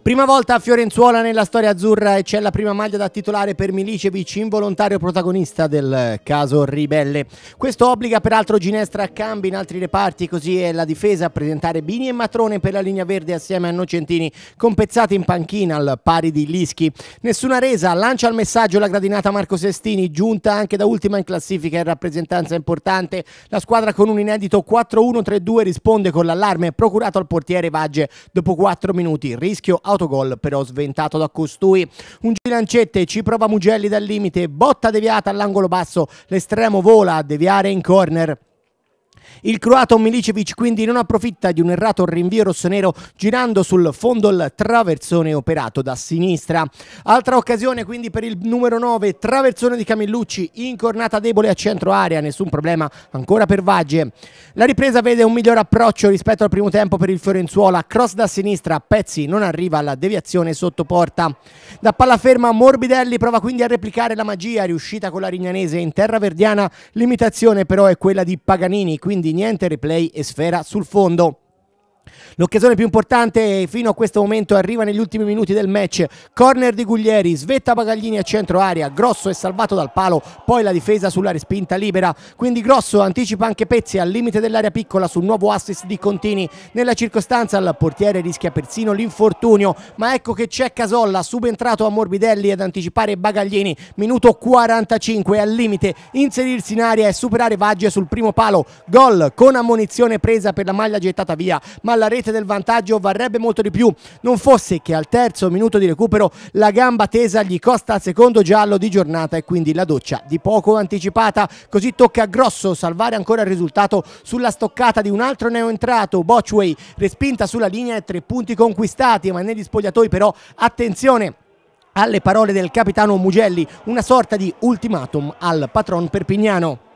Prima volta a Fiorenzuola nella storia azzurra e c'è la prima maglia da titolare per Milicevic, involontario protagonista del caso Ribelle. Questo obbliga peraltro Ginestra a cambi in altri reparti, così è la difesa a presentare Bini e Matrone per la linea verde assieme a Nocentini, compezzati in panchina al pari di Lischi. Nessuna resa, lancia il messaggio la gradinata Marco Sestini, giunta anche da ultima in classifica e rappresentanza importante. La squadra con un inedito 4-1-3-2 risponde con l'allarme procurato al portiere Vagge dopo 4 minuti. Rischio autogol però sventato da costui. Un gilancette, ci prova Mugelli dal limite, botta deviata all'angolo basso, l'estremo vola a deviare in corner. Il croato Milicevic quindi non approfitta di un errato rinvio rossonero girando sul fondo il traversone operato da sinistra. Altra occasione quindi per il numero 9, traversone di Camillucci, incornata debole a centro area, nessun problema ancora per Vagge. La ripresa vede un miglior approccio rispetto al primo tempo per il Fiorenzuola, cross da sinistra, Pezzi non arriva alla deviazione sotto porta. Da palla ferma Morbidelli prova quindi a replicare la magia riuscita con la Rignanese in terra verdiana, l'imitazione però è quella di Paganini, quindi quindi niente replay e sfera sul fondo. L'occasione più importante fino a questo momento arriva negli ultimi minuti del match. Corner di Guglieri, svetta Bagaglini a centro aria, Grosso è salvato dal palo, poi la difesa sulla respinta libera. Quindi Grosso anticipa anche Pezzi al limite dell'area piccola sul nuovo assist di Contini. Nella circostanza il portiere rischia persino l'infortunio, ma ecco che c'è Casolla subentrato a Morbidelli ad anticipare Bagaglini. Minuto 45 al limite, inserirsi in aria e superare Vagge sul primo palo. Gol con ammonizione presa per la maglia gettata via, ma la rete del vantaggio varrebbe molto di più, non fosse che al terzo minuto di recupero la gamba tesa gli costa il secondo giallo di giornata e quindi la doccia di poco anticipata, così tocca a Grosso salvare ancora il risultato sulla stoccata di un altro neoentrato, Bocciway, respinta sulla linea e tre punti conquistati, ma negli spogliatoi però attenzione alle parole del capitano Mugelli, una sorta di ultimatum al patron perpignano.